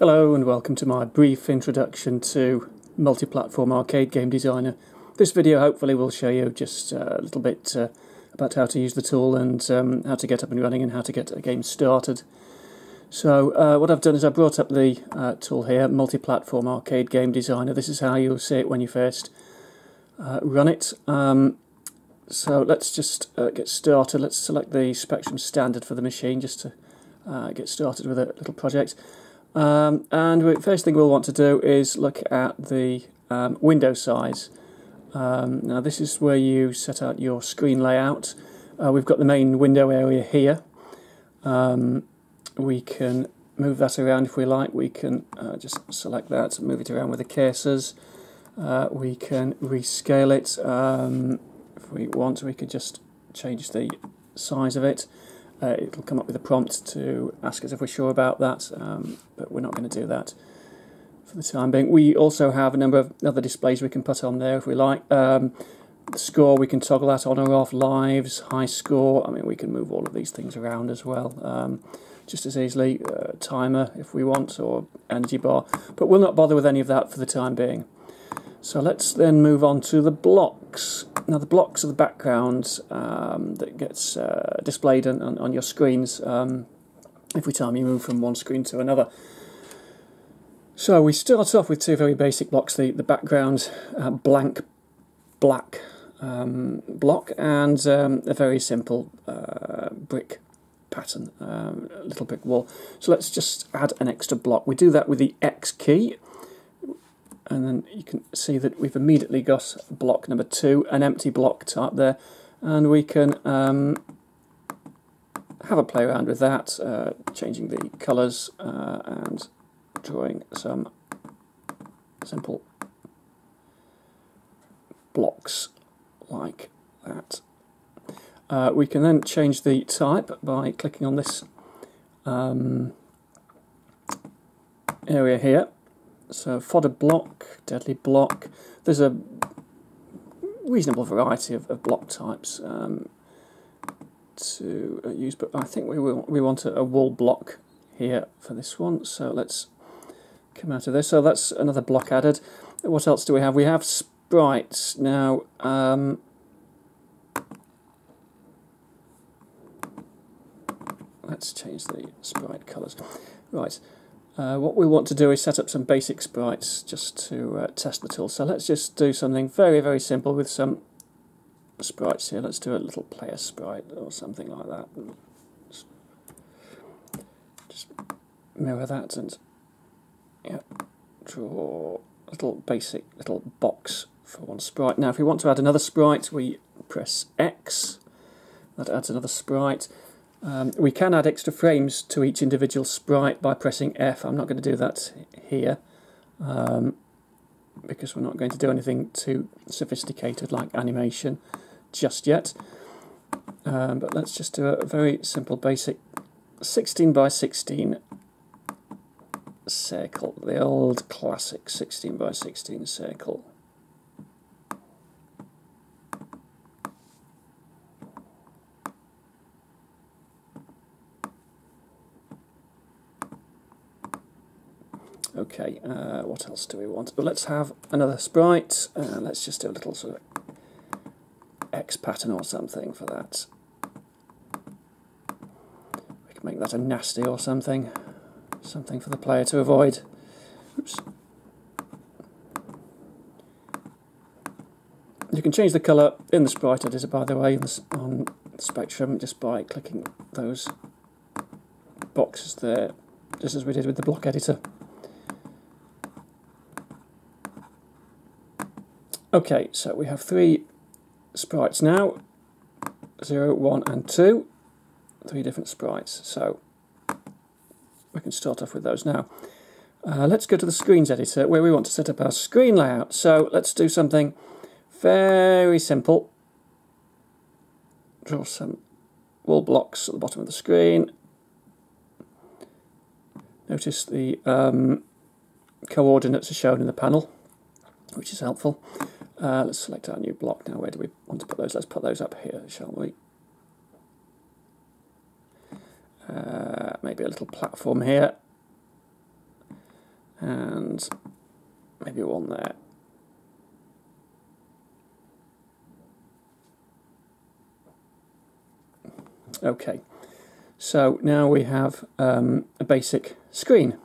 Hello and welcome to my brief introduction to multi-platform arcade game designer. This video hopefully will show you just a little bit uh, about how to use the tool and um, how to get up and running and how to get a game started. So uh, what I've done is I brought up the uh, tool here, multi-platform arcade game designer. This is how you'll see it when you first uh, run it. Um, so let's just uh, get started. Let's select the Spectrum standard for the machine just to uh, get started with a little project. Um, and the first thing we'll want to do is look at the um, window size. Um, now this is where you set out your screen layout. Uh, we've got the main window area here. Um, we can move that around if we like. We can uh, just select that and move it around with the cursors. Uh, we can rescale it. Um, if we want, we could just change the size of it uh, it'll come up with a prompt to ask us if we're sure about that, um, but we're not going to do that for the time being. We also have a number of other displays we can put on there if we like. Um, score, we can toggle that on or off, lives, high score, I mean we can move all of these things around as well. Um, just as easily, uh, timer if we want, or energy bar, but we'll not bother with any of that for the time being. So let's then move on to the blocks. Now the blocks are the background um, that gets uh, displayed on, on, your screens um, every time you move from one screen to another. So we start off with two very basic blocks, the, the background uh, blank black um, block and um, a very simple uh, brick pattern, um, little brick wall. So let's just add an extra block. We do that with the X key and then you can see that we've immediately got block number two, an empty block type there, and we can um, have a play around with that, uh, changing the colours uh, and drawing some simple blocks like that. Uh, we can then change the type by clicking on this um, area here so fodder block, deadly block. There's a reasonable variety of, of block types um, to uh, use, but I think we will, we want a, a wall block here for this one. So let's come out of this. So that's another block added. What else do we have? We have sprites now. Um, let's change the sprite colours. Right. Uh, what we want to do is set up some basic sprites just to uh, test the tool. So let's just do something very, very simple with some sprites here. Let's do a little player sprite or something like that. Just mirror that and yeah, draw a little basic little box for one sprite. Now if we want to add another sprite, we press X. That adds another sprite. Um, we can add extra frames to each individual sprite by pressing F. I'm not going to do that here um, because we're not going to do anything too sophisticated like animation just yet. Um, but let's just do a very simple basic 16 by 16 circle, the old classic 16 by 16 circle. Okay, uh, what else do we want? But let's have another sprite. Uh, let's just do a little sort of X pattern or something for that. We can make that a nasty or something. Something for the player to avoid. Oops. You can change the colour in the sprite editor, by the way, on Spectrum, just by clicking those boxes there, just as we did with the block editor. Okay, so we have three sprites now, 0, 1 and 2, three different sprites. So we can start off with those now. Uh, let's go to the screens editor where we want to set up our screen layout. So let's do something very simple. Draw some wall blocks at the bottom of the screen. Notice the um, coordinates are shown in the panel, which is helpful. Uh, let's select our new block now. Where do we want to put those? Let's put those up here, shall we? Uh, maybe a little platform here. and maybe one there. Okay, so now we have um, a basic screen.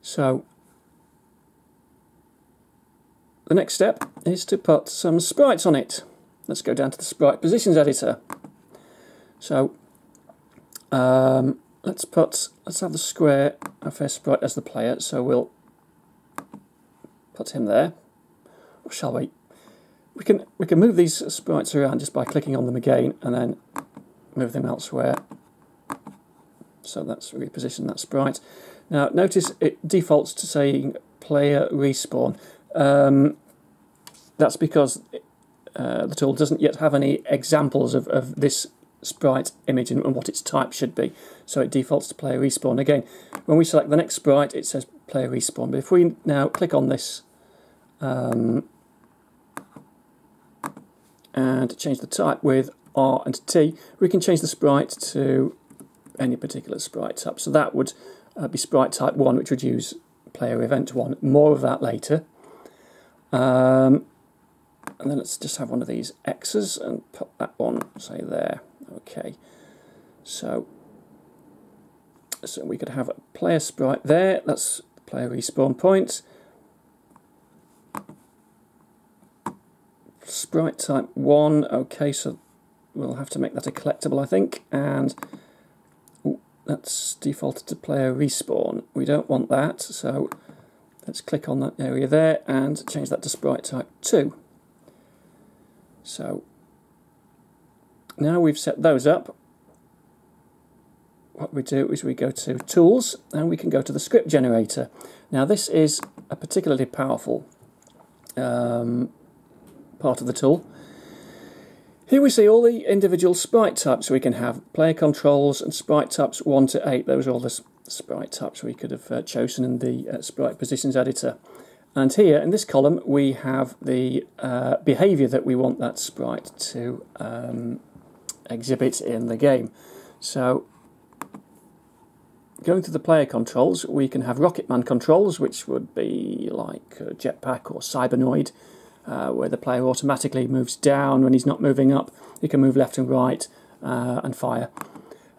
So the next step is to put some sprites on it. Let's go down to the sprite positions editor. So um, let's put let's have the square first sprite as the player. So we'll put him there. Or shall we? We can we can move these sprites around just by clicking on them again and then move them elsewhere. So that's reposition that sprite. Now notice it defaults to saying player respawn. Um, that's because uh, the tool doesn't yet have any examples of, of this sprite image and, and, what its type should be. So it defaults to player respawn. Again, when we select the next sprite, it says player respawn. But if we now click on this um, and change the type with R and T, we can change the sprite to any particular sprite type. So that would uh, be sprite type 1, which would use player event 1. More of that later. Um, and then let's just have one of these X's and put that one, say there. Okay, so so we could have a player sprite there. That's player respawn point. Sprite type one. Okay, so we'll have to make that a collectible, I think, and ooh, that's defaulted to player respawn. We don't want that, so let's click on that area there and change that to sprite type 2. So now we've set those up, what we do is we go to Tools and we can go to the Script Generator. Now this is a particularly powerful um, part of the tool. Here we see all the individual sprite types we can have. Player controls and sprite types 1 to 8. Those are all the sprite types we could have uh, chosen in the uh, sprite positions editor. And here in this column we have the uh, behaviour that we want that sprite to um, exhibit in the game. So going to the player controls we can have Rocketman controls which would be like Jetpac or Cybernoid uh, where the player automatically moves down when he's not moving up. He can move left and right uh, and fire.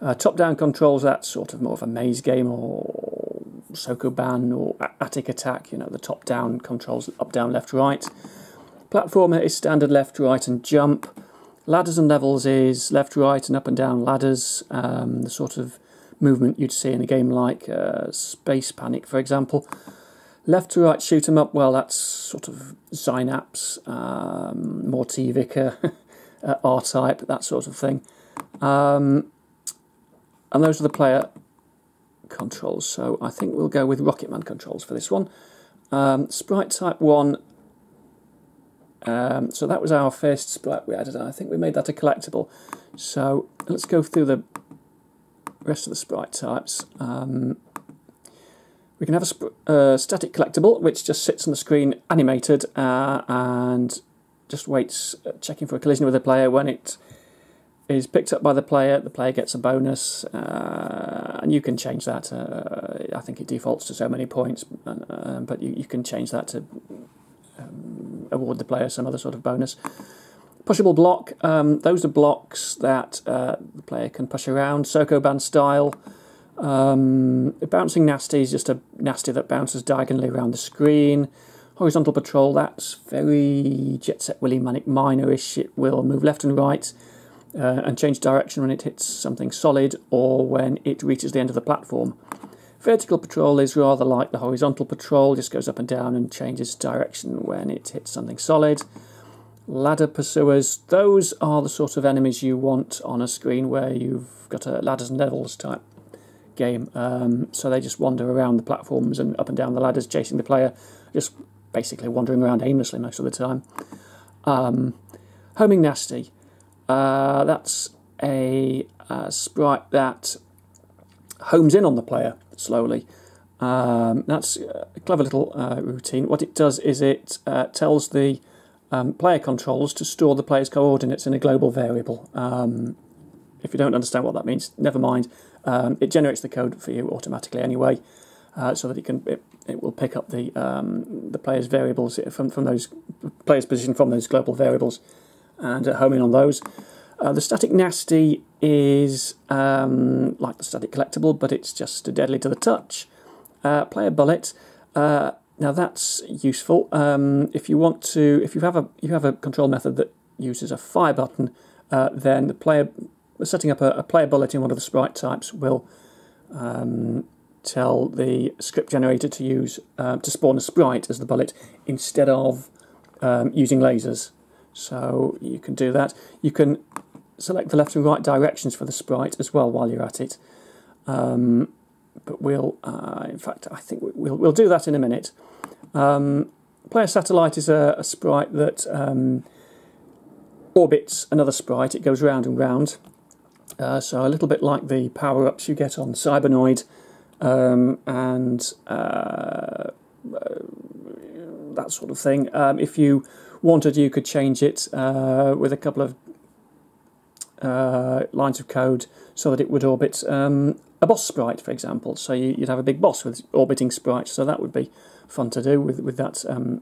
Uh, top-down controls, that's sort of more of a maze game or Sokoban or Atic Atac, you know, the top down controls up, down, left, right. Platformer is standard left, right, and jump. Ladders and levels is left, right, and up and down ladders, um, the sort of movement you'd see in a game like uh, Space Panic, for example. Left to right shoot 'em up, well, that's sort of Zynaps, um, more T R type, that sort of thing. Um, and those are the player controls. So I think we'll go with Rocketman controls for this one. Um, sprite type 1. Um, so that was our first sprite we added. I think we made that a collectible. So let's go through the rest of the sprite types. Um, we can have a uh, static collectible, which just sits on the screen animated uh, and just waits, uh, checking for a collision with the player. When it is picked up by the player, the player gets a bonus. Uh, and you can change that. Uh, I think it defaults to so many points, uh, but you, you can change that to um, award the player some other sort of bonus. Pushable block, um, those are blocks that uh, the player can push around, Sokoban style. Um, bouncing nasty is just a nasty that bounces diagonally around the screen. Horizontal patrol, that's very Jet Set Willy Manic Miner-ish. It will move left and right uh, and change direction when it hits something solid or when it reaches the end of the platform. Vertical patrol is rather like the horizontal patrol, just goes up and down and changes direction when it hits something solid. Ladder pursuers, those are the sort of enemies you want on a screen where you've got a ladders and levels type game. Um, so they just wander around the platforms and up and down the ladders, chasing the player, just basically wandering around aimlessly most of the time. Um, homing nasty. Uh, that's a, a, sprite that homes in on the player slowly. Um, that's a clever little uh, routine. What it does is it uh, tells the um, player controls to store the player's coordinates in a global variable. Um, if you don't understand what that means, never mind. Um, it generates the code for you automatically anyway. uh, so that it can it, it will pick up the um, the player's variables from from those player's position from those global variables and home in on those. Uh, the static nasty is um, like the static collectible, but it's just deadly to the touch. Uh, player bullet. Uh, now that's useful um, if you want to. If you have a you have a control method that uses a fire button, uh, then the player setting up a, a, player bullet in one of the sprite types will um, tell the script generator to use uh, to spawn a sprite as the bullet instead of um, using lasers. So you can do that. You can select the left and right directions for the sprite as well while you're at it. Um, but we'll, uh, in fact, I think we'll we'll do that in a minute. Um, player satellite is a, a sprite that um, orbits another sprite. It goes round and round. Uh, so a little bit like the power-ups you get on Cybernoid, um, and uh, that sort of thing. Um, if you wanted, you could change it uh, with a couple of uh, lines of code so that it would orbit um, a boss sprite, for example. So you, would have a big boss with orbiting sprites. So that would be fun to do with with that um,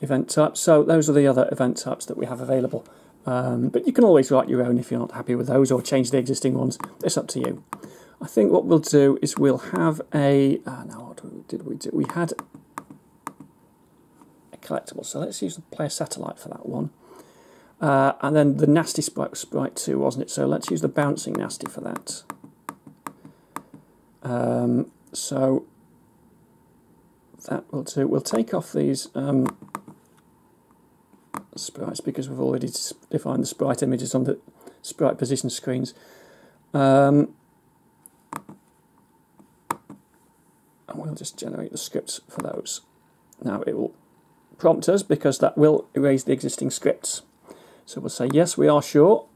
event type. So those are the other event types that we have available. Um, but you can always write your own if you're not happy with those or change the existing ones. It's up to you. I think what we'll do is we'll have a. Uh, now, what did we do? We had collectible. So let's use the player satellite for that one. Uh, and then the nasty sprite, sprite too, wasn't it? So let's use the bouncing nasty for that. Um, so that will do. We'll take off these um, sprites because we've already defined the sprite images on the sprite position screens. Um, and we'll just generate the scripts for those. Now it will prompt us because that will erase the existing scripts. So we'll say, yes, we are sure.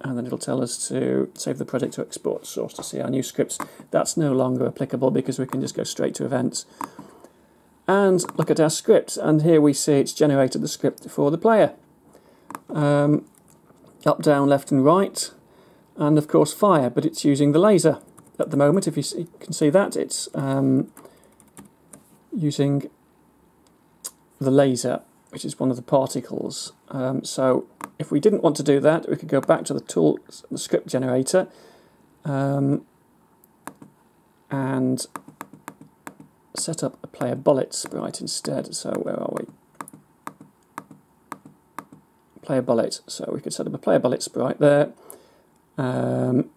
And then it'll tell us to save the project to export source to see our new scripts. That's no longer applicable because we can just go straight to events and look at our script. And here we see it's generated the script for the player. Um, up, down, left and right. And of course fire, but it's using the laser at the moment. If you, see, can see that, it's um, using the laser, which is one of the particles. Um, so if we didn't want to do that, we could go back to the tool, the script generator, um, and set up a player bullet sprite instead. So where are we? Player bullet. So we could set up a player bullet sprite there. Um,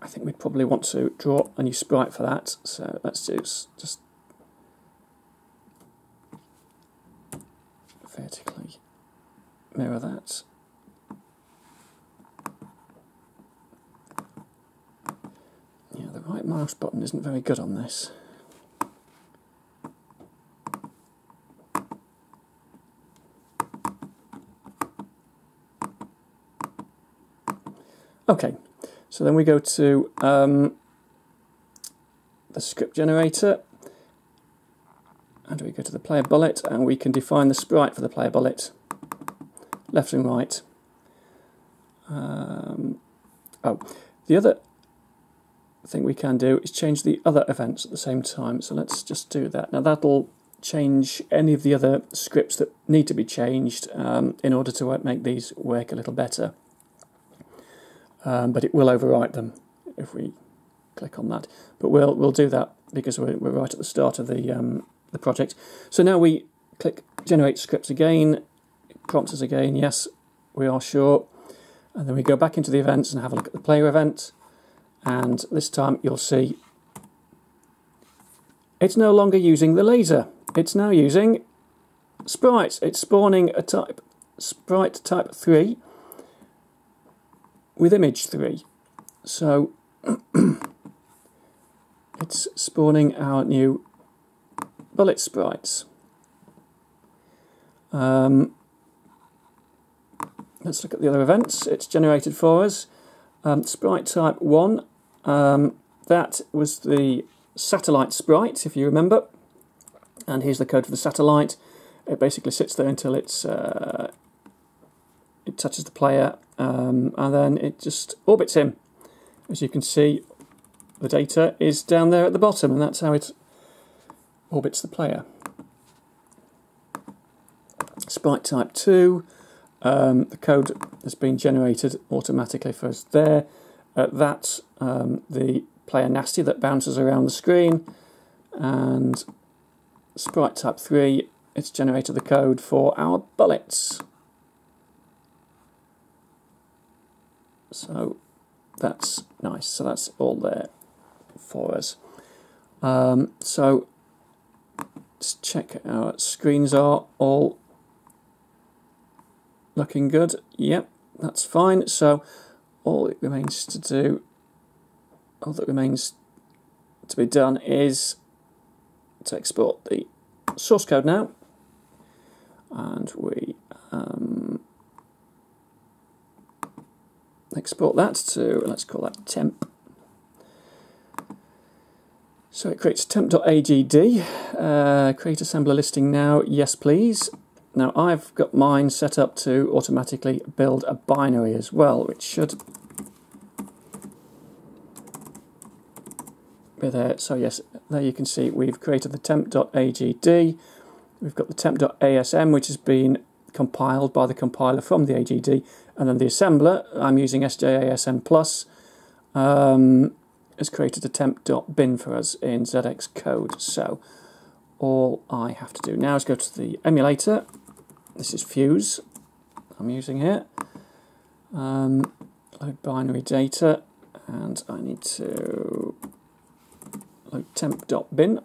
I think we'd probably want to draw a new sprite for that. So let's just just mirror that. Yeah, the right mouse button isn't very good on this. Okay, so then we go to um, the script generator and we go to the player bullet and we can define the sprite for the player bullet left and right. Um, oh the other thing we can do is change the other events at the same time. So let's just do that. Now that'll change any of the other scripts that need to be changed um, in order to make these work a little better. Um, but it will overwrite them if we click on that. But we'll we'll do that because we're, we're right at the start of the um, the project. So now we click generate scripts again, us again, yes, we are sure. And then we go back into the events and have a look at the player event. And this time you'll see it's no longer using the laser. It's now using sprites. It's spawning a type sprite type 3 with image 3. So it's spawning our new bullet sprites. Um, let's look at the other events. It's generated for us. Um, sprite type 1, um, that was the satellite sprite, if you remember. And here's the code for the satellite. It basically sits there until it's uh, it touches the player, um, and then it just orbits him. As you can see, the data is down there at the bottom, and that's how it orbits the player. Sprite type 2, um, the code has been generated automatically for us there. Uh, that's um, the player nasty that bounces around the screen, and sprite type 3, it's generated the code for our bullets. So that's nice. So that's all there for us. Um, so let's check our screens are all looking good. Yep, that's fine. So all it remains to do, all that remains to be done is to export the source code now. And we um, export that to, let's call that temp. So it creates temp.agd, uh, create assembler listing now, yes please. Now I've got mine set up to automatically build a binary as well, which should be there. So yes, there you can see we've created the temp.agd, we've got the temp.asm which has been compiled by the compiler from the AGD, and then the assembler, I'm using SJASM Plus, um, has created a temp.bin for us in ZX code. So all I have to do now is go to the emulator. This is Fuse I'm using here. Um, load binary data, and I need to load temp.bin.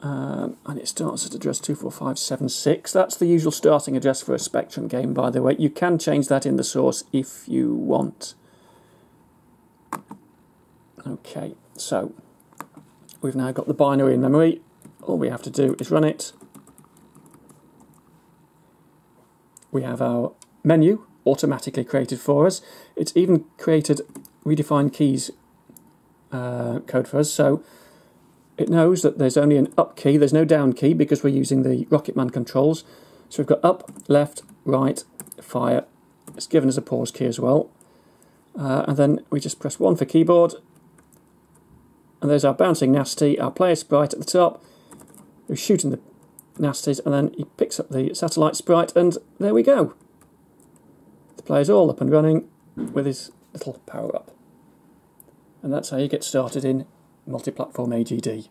Um, and it starts at address 24576. That's the usual starting address for a Spectrum game, by the way. You can change that in the source if you want. Okay, so we've now got the binary in memory. All we have to do is run it. We have our menu automatically created for us. It's even created redefined keys uh, code for us. So it knows that there's only an up key, there's no down key because we're using the Rocketman controls. So we've got up, left, right, fire. It's given us a pause key as well. Uh, and then we just press 1 for keyboard. And there's our bouncing nasty, our player sprite at the top. We're shooting the nasties and then he picks up the satellite sprite and there we go. The player's all up and running with his little power up. And that's how you get started in multi-platform AGD.